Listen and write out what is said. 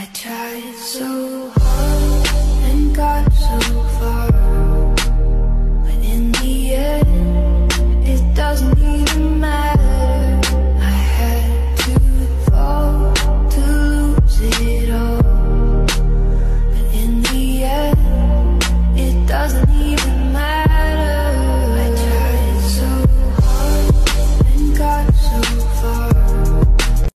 I tried so